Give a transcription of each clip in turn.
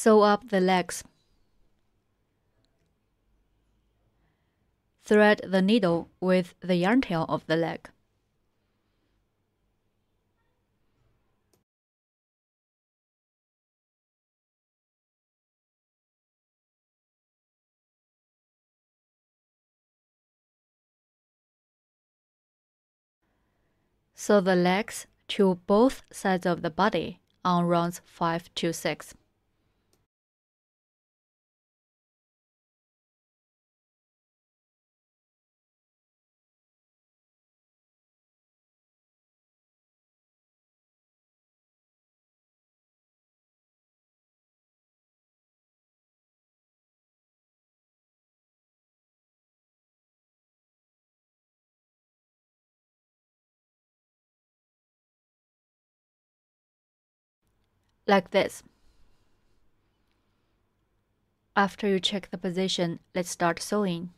Sew up the legs. Thread the needle with the yarn tail of the leg. Sew the legs to both sides of the body on rounds 5 to 6. Like this. After you check the position, let's start sewing.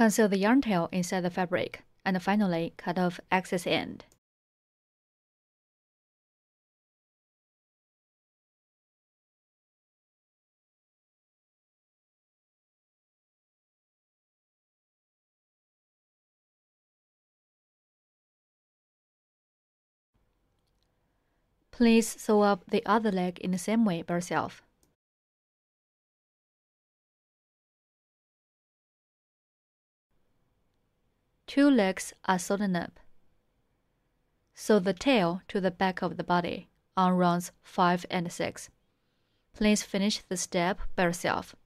Conceal the yarn tail inside the fabric, and finally cut off excess end. Please sew up the other leg in the same way by yourself. Two legs are sewn up. Sew the tail to the back of the body on rounds 5 and 6. Please finish the step by yourself.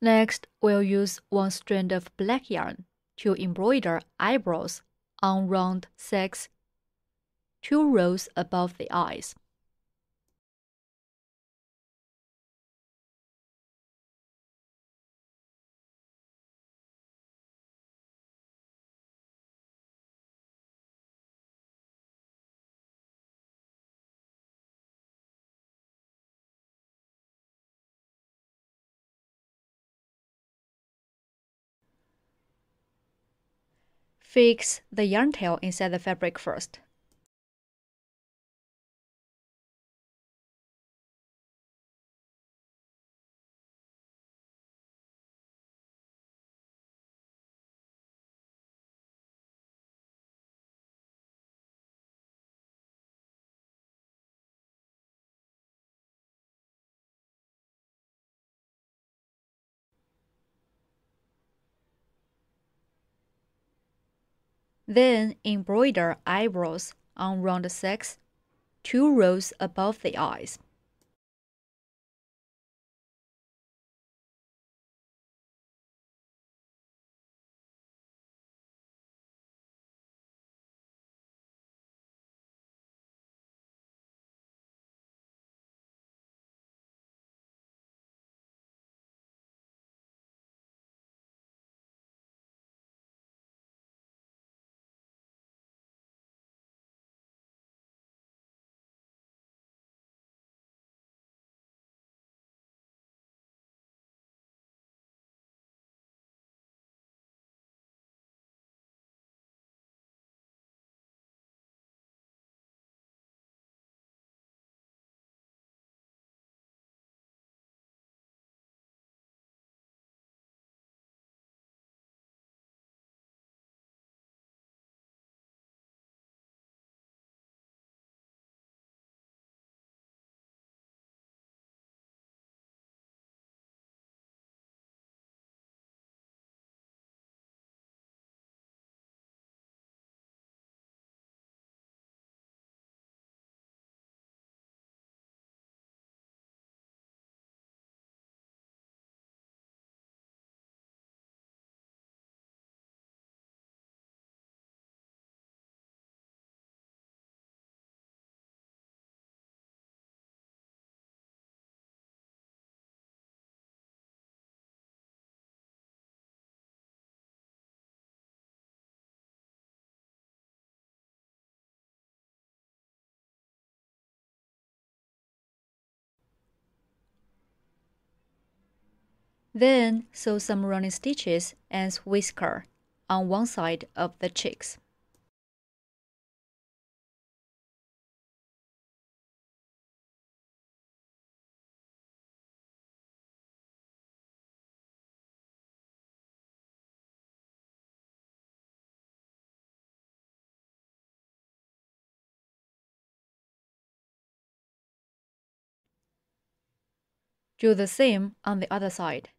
Next, we'll use one strand of black yarn to embroider eyebrows on round 6, two rows above the eyes. Fix the yarn tail inside the fabric first. Then embroider eyebrows on round 6, two rows above the eyes. Then sew some running stitches and whisker on one side of the cheeks. Do the same on the other side.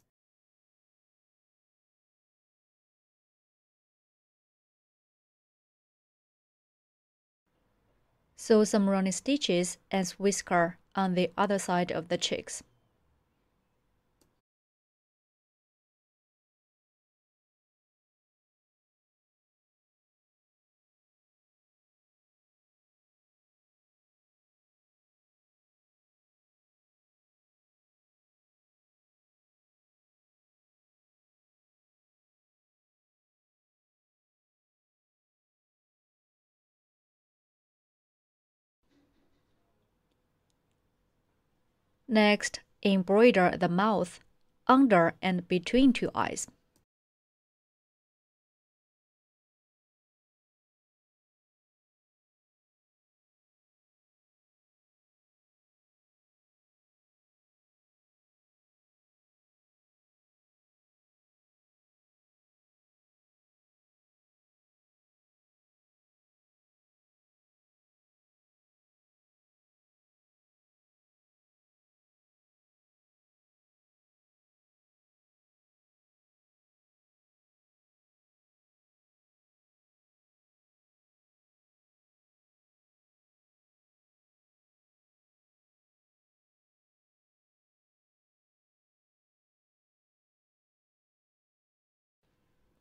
Sew some running stitches and whisker on the other side of the cheeks. Next, embroider the mouth, under and between two eyes.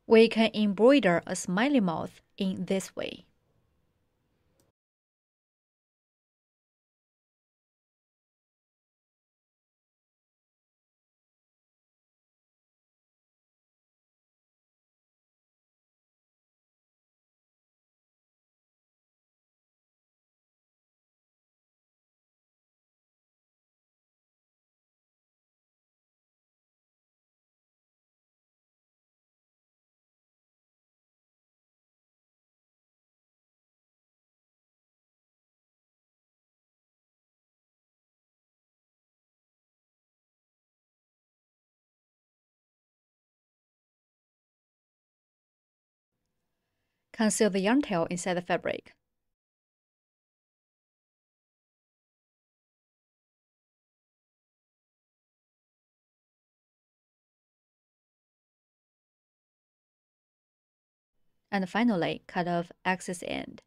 We can embroider a smiley mouth in this way. Conceal the yarn tail inside the fabric. And finally, cut off excess end.